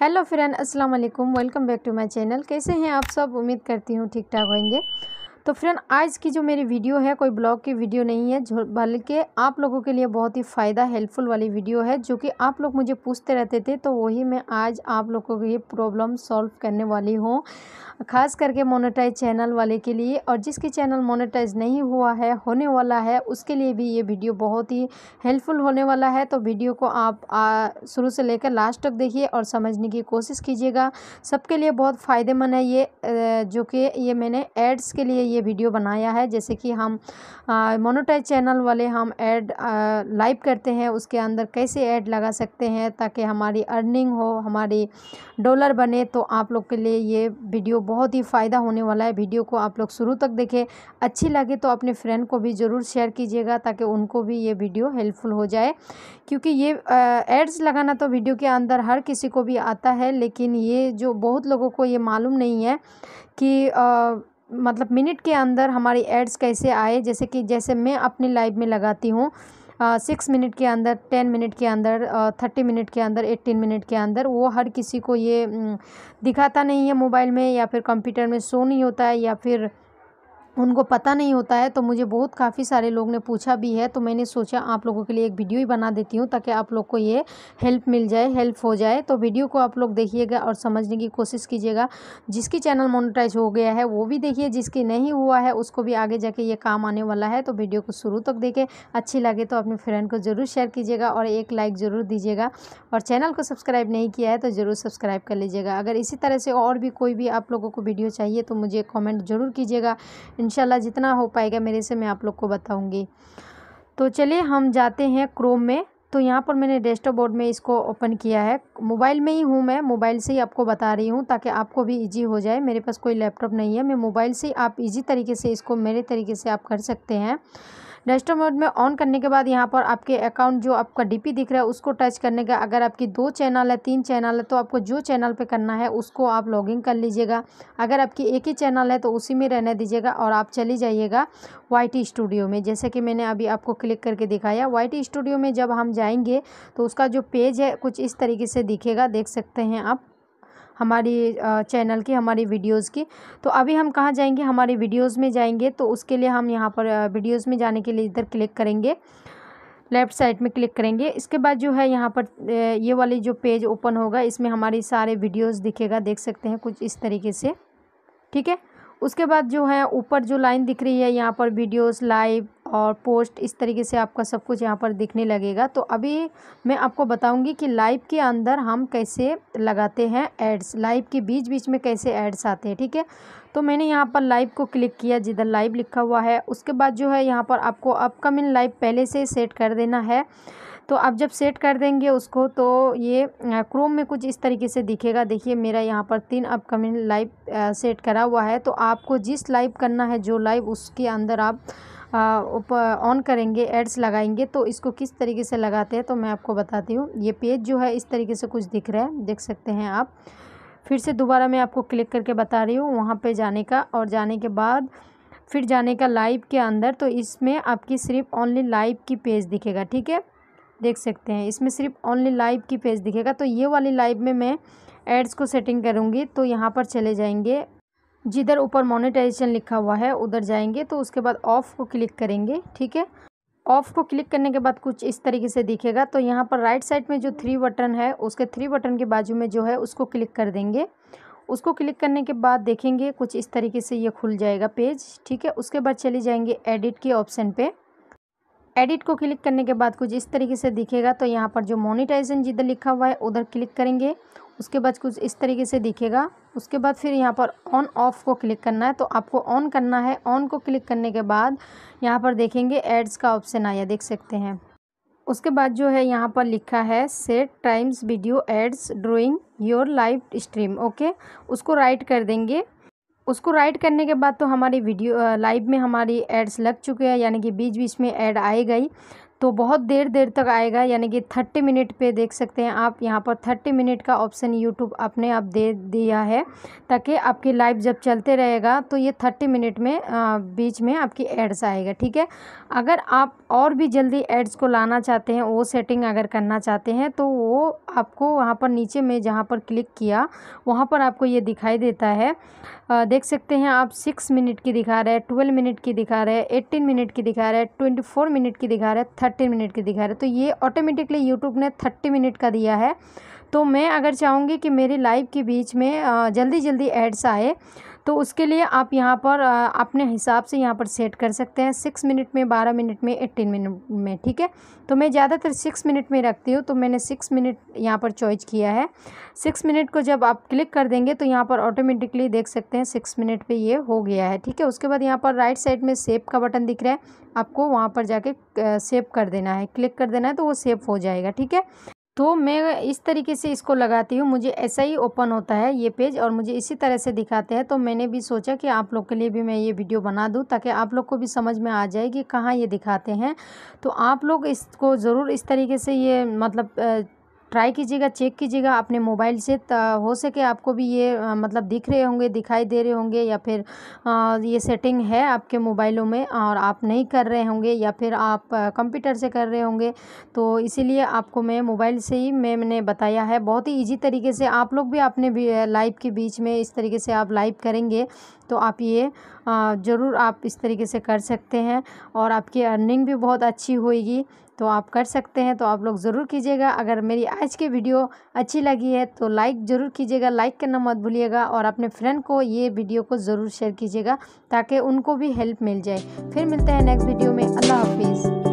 Hello friend, अस्सलाम वालेकुम। Welcome back to my channel. कैसे हैं आप सब? उम्मीद करती हूँ ठीक ठाक होंगे। तो फ्रेंड, आज की जो मेरी वीडियो है, कोई ब्लॉग की वीडियो नहीं है बल्कि आप लोगों के लिए बहुत ही फ़ायदा हेल्पफुल वाली वीडियो है, जो कि आप लोग मुझे पूछते रहते थे तो वही मैं आज आप लोगों को प्रॉब्लम सॉल्व करने वाली हूँ। खास करके मोनेटाइज चैनल वाले के लिए, और जिसकी चैनल मोनेटाइज नहीं हुआ है, होने वाला है, उसके लिए भी ये वीडियो बहुत ही हेल्पफुल होने वाला है तो वीडियो को आप शुरू से लेकर लास्ट तक देखिए और समझने की कोशिश कीजिएगा। सबके लिए बहुत फ़ायदेमंद है ये जो कि ये मैंने एड्स के लिए ये वीडियो बनाया है जैसे कि हम मोनोटाइज चैनल वाले हम ऐड लाइव करते हैं उसके अंदर कैसे ऐड लगा सकते हैं ताकि हमारी अर्निंग हो हमारी डॉलर बने तो आप लोग के लिए ये वीडियो बहुत ही फ़ायदा होने वाला है। वीडियो को आप लोग शुरू तक देखें अच्छी लगे तो अपने फ्रेंड को भी ज़रूर शेयर कीजिएगा ताकि उनको भी ये वीडियो हेल्पफुल हो जाए। क्योंकि ये एड्स लगाना तो वीडियो के अंदर हर किसी को भी आता है लेकिन ये जो बहुत लोगों को ये मालूम नहीं है कि आ, मतलब मिनट के अंदर हमारी एड्स कैसे आए, जैसे कि, जैसे मैं अपनी लाइफ में लगाती हूँ सिक्स मिनट के अंदर, टेन मिनट के अंदर थर्टी मिनट के अंदर एट्टीन मिनट के अंदर, वो हर किसी को ये दिखाता नहीं है मोबाइल में या फिर कंप्यूटर में, शो नहीं होता है या फिर उनको पता नहीं होता है तो मुझे बहुत काफ़ी सारे लोग ने पूछा भी है तो मैंने सोचा आप लोगों के लिए एक वीडियो ही बना देती हूँ ताकि आप लोग को ये हेल्प मिल जाए, हेल्प हो जाए। तो वीडियो को आप लोग देखिएगा और समझने की कोशिश कीजिएगा। जिसकी चैनल मोनेटाइज हो गया है, वो भी देखिए, जिसकी नहीं हुआ है, उसको भी आगे जाके ये काम आने वाला है। तो वीडियो को शुरू तक देखें, अच्छी लगे तो अपने फ्रेंड को ज़रूर शेयर कीजिएगा और एक लाइक ज़रूर दीजिएगा। और चैनल को सब्सक्राइब नहीं किया है तो ज़रूर सब्सक्राइब कर लीजिएगा। अगर इसी तरह से और भी कोई भी आप लोगों को वीडियो चाहिए तो मुझे कॉमेंट ज़रूर कीजिएगा। इनशाला जितना हो पाएगा मेरे से मैं आप लोग को बताऊँगी। तो चलिए हम जाते हैं क्रोम में। तो यहाँ पर मैंने डेस्कटॉप बोर्ड में इसको ओपन किया है। मोबाइल में ही हूँ मैं मोबाइल से ही आपको बता रही हूँ ताकि आपको भी इजी हो जाए। मेरे पास कोई लैपटॉप नहीं है, मैं मोबाइल से आप इजी तरीके से इसको, मेरे तरीके से आप कर सकते हैं। डेस्कटॉप मोड में ऑन करने के बाद यहाँ पर आपके अकाउंट जो आपका डीपी दिख रहा है, उसको टच करने का, अगर आपकी दो चैनल है, तीन चैनल है तो आपको जो चैनल पे करना है, उसको आप लॉगिन कर लीजिएगा। अगर आपकी एक ही चैनल है तो उसी में रहने दीजिएगा और आप चली जाइएगा वाईटी स्टूडियो में। जैसे कि मैंने अभी आपको क्लिक करके दिखाया वाई स्टूडियो में जब हम जाएँगे तो उसका जो पेज है, कुछ इस तरीके से दिखेगा, देख सकते हैं आप। हमारी चैनल की, हमारी वीडियोज़ की। तो अभी हम कहाँ जाएँगे? हमारी वीडियोज़ में जाएँगे तो उसके लिए हम यहाँ पर वीडियोज़ में जाने के लिए इधर क्लिक करेंगे। लेफ़्ट साइड में क्लिक करेंगे। इसके बाद जो है यहाँ पर ये वाली जो पेज ओपन होगा, इसमें हमारी सारे वीडियोस दिखेगा। देख सकते हैं कुछ इस तरीके से। ठीक है? उसके बाद जो है ऊपर जो लाइन दिख रही है, यहाँ पर वीडियोस लाइव और पोस्ट इस तरीके से आपका सब कुछ यहाँ पर दिखने लगेगा। तो अभी मैं आपको बताऊँगी कि लाइव के अंदर हम कैसे लगाते हैं एड्स, लाइव के बीच बीच में कैसे एड्स आते हैं, ठीक है? तो मैंने यहाँ पर लाइव को क्लिक किया, जिधर लाइव लिखा हुआ है। उसके बाद जो है यहाँ पर आपको अपकमिंग लाइव पहले से सेट कर देना है। तो आप जब सेट कर देंगे उसको तो ये क्रोम में कुछ इस तरीके से दिखेगा। देखिए, मेरा यहाँ पर तीन अपकमिंग लाइव सेट करा हुआ है। तो आपको जिस लाइव करना है, जो लाइव उसके अंदर आप ऑन करेंगे एड्स लगाएँगे तो इसको किस तरीके से लगाते हैं तो मैं आपको बताती हूँ। ये पेज जो है, इस तरीके से कुछ दिख रहा है, देख सकते हैं आप। फिर से दोबारा मैं आपको क्लिक करके बता रही हूँ, वहाँ पे जाने का और जाने के बाद फिर जाने का लाइव के अंदर तो इसमें आपकी सिर्फ़ ओनली लाइव की पेज दिखेगा, ठीक है? देख सकते हैं, इसमें सिर्फ़ ओनली लाइव की पेज दिखेगा। तो ये वाली लाइव में मैं एड्स को सेटिंग करूँगी तो यहाँ पर चले जाएँगे। जिधर ऊपर मोनेटाइजेशन लिखा हुआ है, उधर जाएँगे तो उसके बाद ऑफ़ को क्लिक करेंगे, ठीक है? ऑफ़ को क्लिक करने के बाद कुछ इस तरीके से दिखेगा तो यहाँ पर राइट साइड में जो थ्री बटन है, उसके थ्री बटन के बाजू में जो है, उसको क्लिक कर देंगे। उसको क्लिक करने के बाद देखेंगे, कुछ इस तरीके से ये खुल जाएगा पेज ठीक है? उसके बाद चले जाएँगे एडिट के ऑप्शन पे। एडिट को क्लिक करने के बाद कुछ इस तरीके से दिखेगा तो यहाँ पर जो मोनिटाइजेशन जिधर लिखा हुआ है, उधर क्लिक करेंगे। उसके बाद कुछ इस तरीके से दिखेगा। उसके बाद फिर यहाँ पर ऑन ऑफ़ को क्लिक करना है। तो आपको ऑन करना है। ऑन को क्लिक करने के बाद यहाँ पर देखेंगे एड्स का ऑप्शन आया। देख सकते हैं। उसके बाद जो है यहाँ पर लिखा है set times video ads during your live stream okay उसको राइट कर देंगे। उसको राइट करने के बाद तो हमारी वीडियो लाइव में हमारी एड्स लग चुके हैं, यानी कि बीच बीच में ऐड आए गई। तो बहुत देर देर तक आएगा यानी कि थर्टी मिनट पे देख सकते हैं आप। यहाँ पर थर्टी मिनट का ऑप्शन यूट्यूब अपने आप दे दिया है ताकि आपकी लाइव जब चलते रहेगा तो ये थर्टी मिनट में आ, बीच में आपकी एड्स आएगा ठीक है? अगर आप और भी जल्दी एड्स को लाना चाहते हैं वो सेटिंग अगर करना चाहते हैं तो वो आपको वहाँ पर नीचे में जहाँ पर क्लिक किया वहाँ पर आपको ये दिखाई देता है। आ, देख सकते हैं आप सिक्स मिनट की दिखा रहे हैं ट्वेल्व मिनट की दिखा रहे हैं एट्टीन मिनट की दिखा रहे हैं ट्वेंटी फोर मिनट की दिखा रहे हैं थर्टीन मिनट की दिखा रहे हैं। तो ये ऑटोमेटिकली यूट्यूब ने थर्टी मिनट का दिया है। तो मैं अगर चाहूँगी कि मेरी लाइव के बीच में जल्दी जल्दी एड्स आए तो उसके लिए आप यहाँ पर अपने हिसाब से यहाँ पर सेट कर सकते हैं। सिक्स मिनट में, बारह मिनट में एट्टीन मिनट में, ठीक है? तो मैं ज़्यादातर सिक्स मिनट में रखती हूँ तो मैंने सिक्स मिनट यहाँ पर चॉइस किया है। सिक्स मिनट को जब आप क्लिक कर देंगे तो यहाँ पर ऑटोमेटिकली देख सकते हैं सिक्स मिनट पर ये हो गया है, ठीक है? उसके बाद यहाँ पर राइट साइड में सेव का बटन दिख रहा है। आपको वहाँ पर जाके सेव कर देना है, क्लिक कर देना है तो वो सेव हो जाएगा, ठीक है? तो मैं इस तरीके से इसको लगाती हूँ। मुझे ऐसा ही ओपन होता है ये पेज और मुझे इसी तरह से दिखाते हैं। तो मैंने भी सोचा कि आप लोग के लिए भी मैं ये वीडियो बना दूँ ताकि आप लोग को भी समझ में आ जाए कि कहाँ ये दिखाते हैं। तो आप लोग इसको ज़रूर इस तरीके से ये मतलब ट्राई कीजिएगा चेक कीजिएगा अपने मोबाइल से हो सके आपको भी ये मतलब दिख रहे होंगे दिखाई दे रहे होंगे या फिर आ, ये सेटिंग है आपके मोबाइलों में और आप नहीं कर रहे होंगे या फिर आप कंप्यूटर से कर रहे होंगे तो इसीलिए आपको मैं मोबाइल से ही मैंने बताया है। बहुत ही ईजी तरीके से आप लोग भी अपने लाइव के बीच में इस तरीके से आप लाइव करेंगे। तो आप ये ज़रूर आप इस तरीके से कर सकते हैं और आपकी अर्निंग भी बहुत अच्छी होएगी। तो आप कर सकते हैं तो आप लोग ज़रूर कीजिएगा। अगर मेरी आज की वीडियो अच्छी लगी है तो लाइक ज़रूर कीजिएगा, लाइक करना मत भूलिएगा और अपने फ्रेंड को ये वीडियो को ज़रूर शेयर कीजिएगा ताकि उनको भी हेल्प मिल जाए। फिर मिलते हैं नेक्स्ट वीडियो में। अल्लाह हाफिज़।